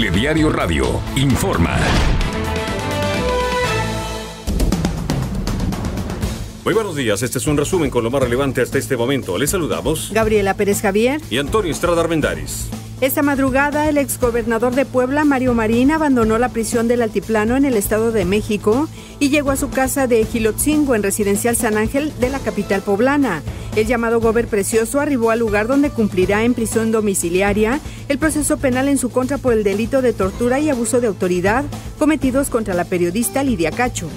Telediario Radio, informa. Muy buenos días, este es un resumen con lo más relevante hasta este momento. Les saludamos. Gabriela Pérez Javier. Y Antonio Estrada Armendaris. Esta madrugada, el exgobernador de Puebla, Mario Marín, abandonó la prisión del Altiplano en el Estado de México y llegó a su casa de Gilotzingo, en Residencial San Ángel de la capital poblana. El llamado Gober Precioso arribó al lugar donde cumplirá en prisión domiciliaria el proceso penal en su contra por el delito de tortura y abuso de autoridad cometidos contra la periodista Lidia Cacho.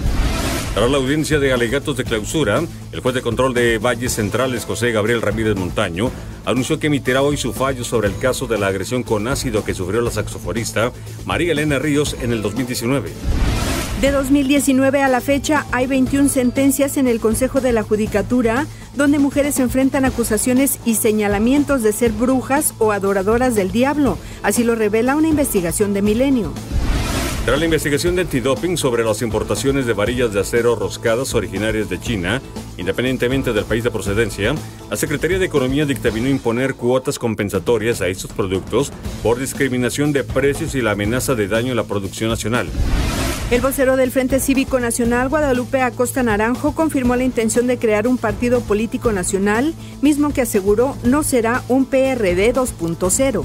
Tras la audiencia de alegatos de clausura, el juez de control de Valles Centrales, José Gabriel Ramírez Montaño, anunció que emitirá hoy su fallo sobre el caso de la agresión con ácido que sufrió la saxofonista María Elena Ríos en el 2019. De 2019 a la fecha hay 21 sentencias en el Consejo de la Judicatura donde mujeres enfrentan acusaciones y señalamientos de ser brujas o adoradoras del diablo. Así lo revela una investigación de Milenio. Tras la investigación de antidoping sobre las importaciones de varillas de acero roscadas originarias de China, independientemente del país de procedencia, la Secretaría de Economía dictaminó imponer cuotas compensatorias a estos productos por discriminación de precios y la amenaza de daño a la producción nacional. El vocero del Frente Cívico Nacional, Guadalupe Acosta Naranjo, confirmó la intención de crear un partido político nacional, mismo que aseguró no será un PRD 2.0.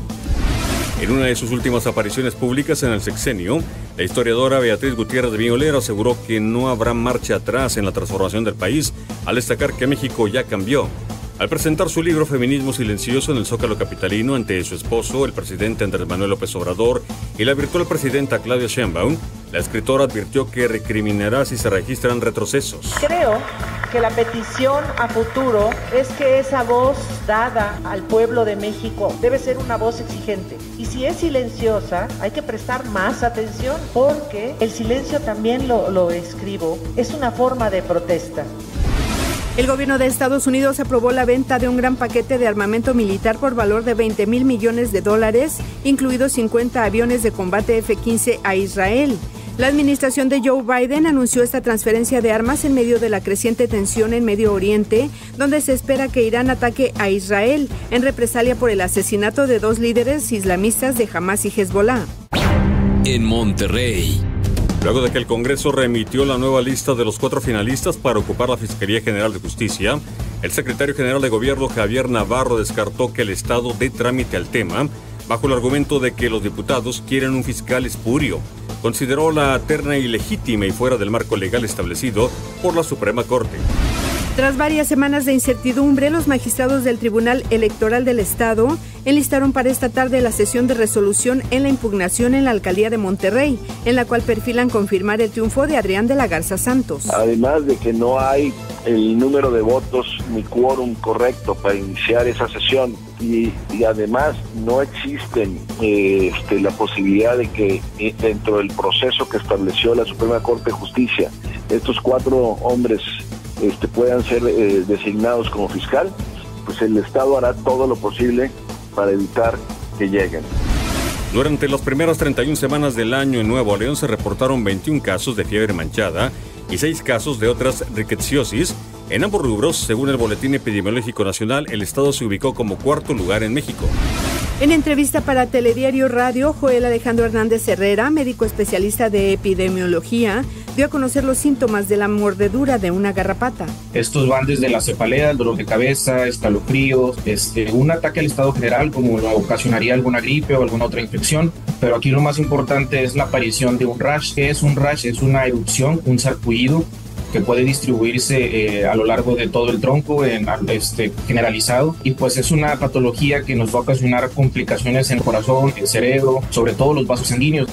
En una de sus últimas apariciones públicas en el sexenio, la historiadora Beatriz Gutiérrez de Violero aseguró que no habrá marcha atrás en la transformación del país, al destacar que México ya cambió. Al presentar su libro Feminismo Silencioso en el Zócalo Capitalino ante su esposo, el presidente Andrés Manuel López Obrador, y la virtual presidenta Claudia Sheinbaum, la escritora advirtió que recriminará si se registran retrocesos. Creo que la petición a futuro es que esa voz dada al pueblo de México debe ser una voz exigente. Y si es silenciosa, hay que prestar más atención porque el silencio también lo, lo escribo, es una forma de protesta. El gobierno de Estados Unidos aprobó la venta de un gran paquete de armamento militar por valor de 20 mil millones de dólares, incluidos 50 aviones de combate F-15 a Israel. La administración de Joe Biden anunció esta transferencia de armas en medio de la creciente tensión en Medio Oriente, donde se espera que Irán ataque a Israel en represalia por el asesinato de dos líderes islamistas de Hamas y Hezbollah. En Monterrey. Luego de que el Congreso remitió la nueva lista de los cuatro finalistas para ocupar la Fiscalía General de Justicia, el secretario general de Gobierno Javier Navarro descartó que el Estado dé trámite al tema bajo el argumento de que los diputados quieren un fiscal espurio. Consideró la terna ilegítima y fuera del marco legal establecido por la Suprema Corte. Tras varias semanas de incertidumbre, los magistrados del Tribunal Electoral del Estado enlistaron para esta tarde la sesión de resolución en la impugnación en la alcaldía de Monterrey, en la cual perfilan confirmar el triunfo de Adrián de la Garza Santos. Además de que no hay el número de votos ni quórum correcto para iniciar esa sesión y, además no existen eh, este, la posibilidad de que eh, dentro del proceso que estableció la Suprema Corte de Justicia estos cuatro hombres este, puedan ser eh, designados como fiscal, pues el Estado hará todo lo posible para evitar que lleguen. Durante las primeras 31 semanas del año en Nuevo León se reportaron 21 casos de fiebre manchada y 6 casos de otras rickettsiosis. En ambos rubros, según el Boletín Epidemiológico Nacional, el estado se ubicó como cuarto lugar en México. En entrevista para Telediario Radio, Joel Alejandro Hernández Herrera, médico especialista de epidemiología, dio a conocer los síntomas de la mordedura de una garrapata. Estos van desde la cefalea, el dolor de cabeza, escalofríos, este, un ataque al estado general como lo ocasionaría alguna gripe o alguna otra infección, pero aquí lo más importante es la aparición de un rash. ¿Qué es un rash? Es una erupción, un sarpullido que puede distribuirse eh, a lo largo de todo el tronco en, este, generalizado y pues es una patología que nos va a ocasionar complicaciones en el corazón, el cerebro, sobre todo los vasos sanguíneos.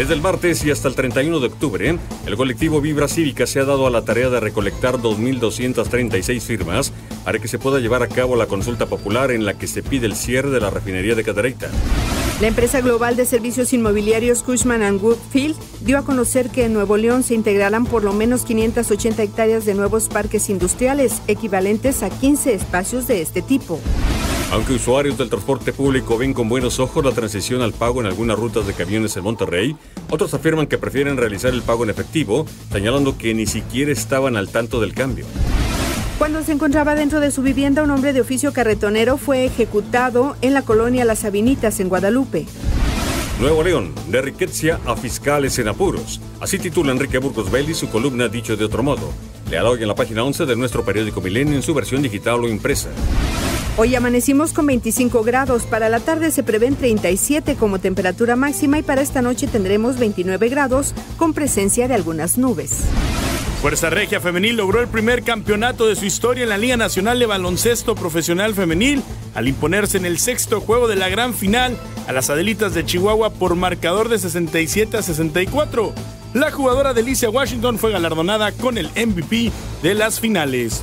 Desde el martes y hasta el 31 de octubre, el colectivo Vibra Cívica se ha dado a la tarea de recolectar 2.236 firmas para que se pueda llevar a cabo la consulta popular en la que se pide el cierre de la refinería de Cadereyta. La empresa global de servicios inmobiliarios Cushman Woodfield dio a conocer que en Nuevo León se integrarán por lo menos 580 hectáreas de nuevos parques industriales, equivalentes a 15 espacios de este tipo. Aunque usuarios del transporte público ven con buenos ojos la transición al pago en algunas rutas de camiones en Monterrey, otros afirman que prefieren realizar el pago en efectivo, señalando que ni siquiera estaban al tanto del cambio. Cuando se encontraba dentro de su vivienda, un hombre de oficio carretonero fue ejecutado en la colonia Las Sabinitas, en Guadalupe. Nuevo León, de riqueza a fiscales en apuros. Así titula Enrique Burgos Belli su columna Dicho de otro modo. Leala hoy en la página 11 de nuestro periódico Milenio en su versión digital o impresa. Hoy amanecimos con 25 grados, para la tarde se prevén 37 como temperatura máxima y para esta noche tendremos 29 grados con presencia de algunas nubes. Fuerza Regia Femenil logró el primer campeonato de su historia en la Liga Nacional de Baloncesto Profesional Femenil al imponerse en el sexto juego de la gran final a las Adelitas de Chihuahua por marcador de 67 a 64. La jugadora de Alicia Washington fue galardonada con el MVP de las finales.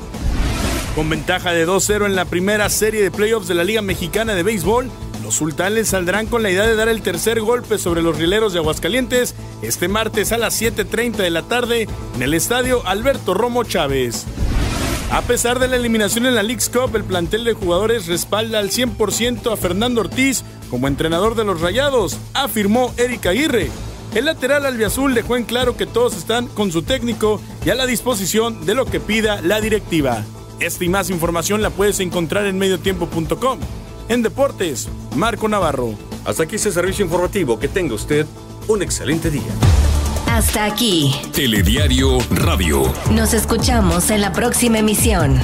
Con ventaja de 2-0 en la primera serie de playoffs de la Liga Mexicana de Béisbol, los sultanes saldrán con la idea de dar el tercer golpe sobre los rieleros de Aguascalientes este martes a las 7.30 de la tarde en el estadio Alberto Romo Chávez. A pesar de la eliminación en la League's Cup, el plantel de jugadores respalda al 100% a Fernando Ortiz como entrenador de los Rayados, afirmó Eric Aguirre. El lateral albiazul dejó en claro que todos están con su técnico y a la disposición de lo que pida la directiva. Esta y más información la puedes encontrar en mediotiempo.com. En deportes, Marco Navarro. Hasta aquí ese servicio informativo. Que tenga usted un excelente día. Hasta aquí. Telediario Radio. Nos escuchamos en la próxima emisión.